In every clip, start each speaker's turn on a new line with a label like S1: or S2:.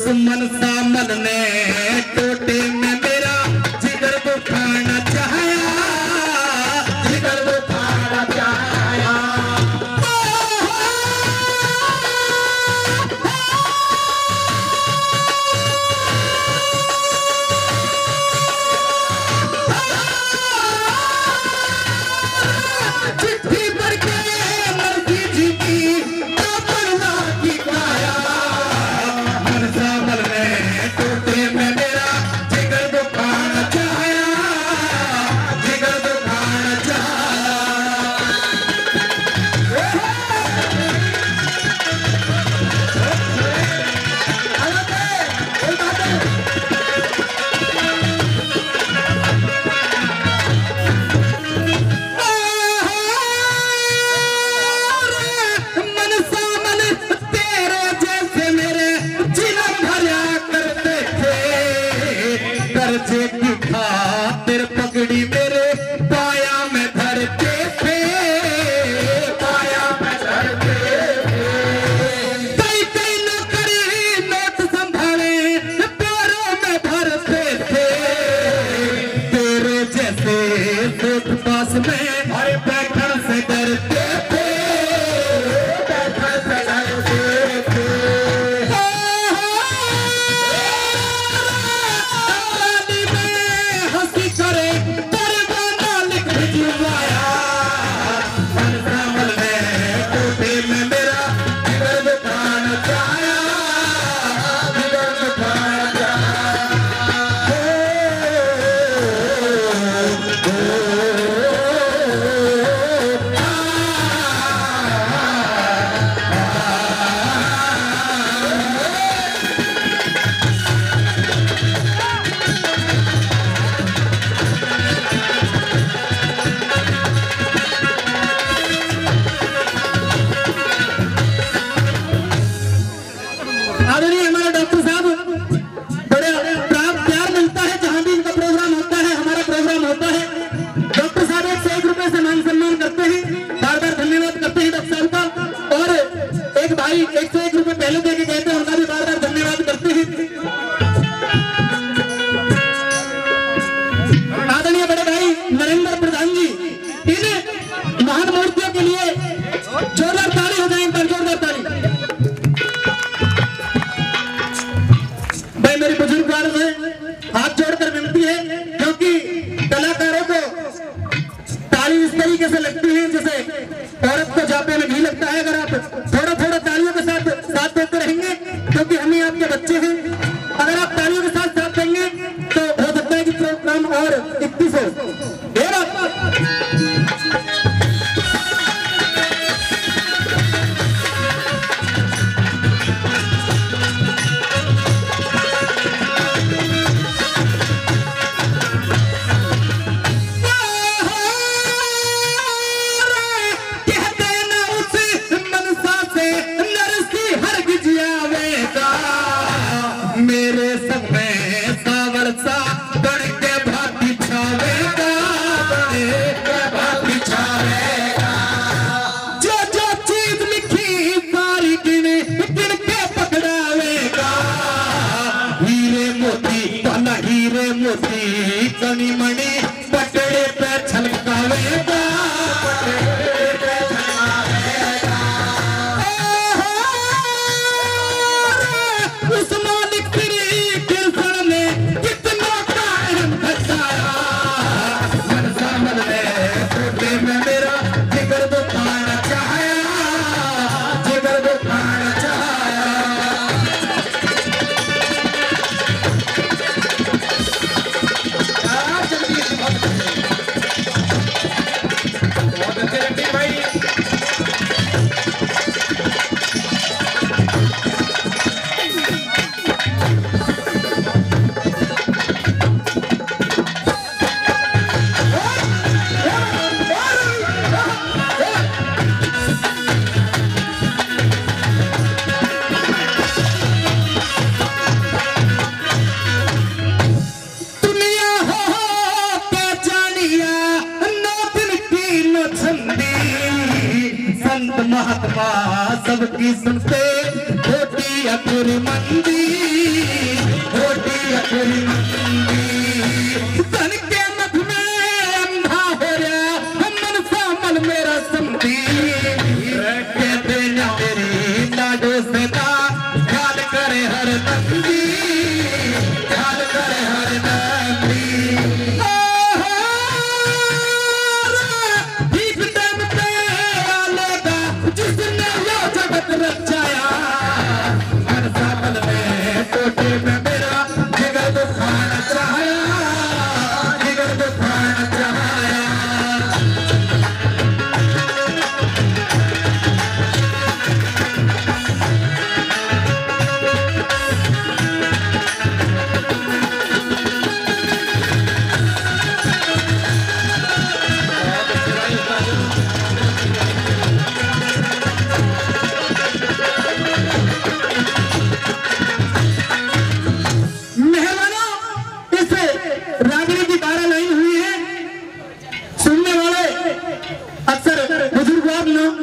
S1: मनसा मन ने से दिखा से। भारत को जापे में घी लगता है अगर आप Mr. Murray. किससे होती अखरी मंदी होती अखरी मंदी। तन के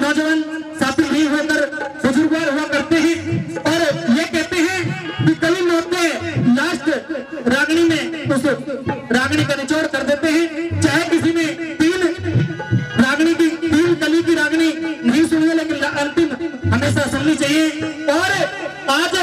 S1: नौजवान साथी नहीं होकर बुज़ुर्ग हुआ करते हैं। और ये कहते हैं कि कली में लास्ट रागणी में उस रागणी का निचोड़ कर देते हैं। चाहे किसी ने तीन रागणी की, तीन कली की रागणी नहीं सुनी लेकिन अंतिम हमेशा सुननी चाहिए। और आज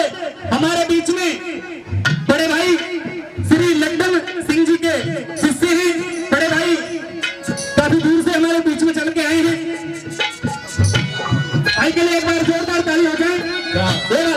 S1: के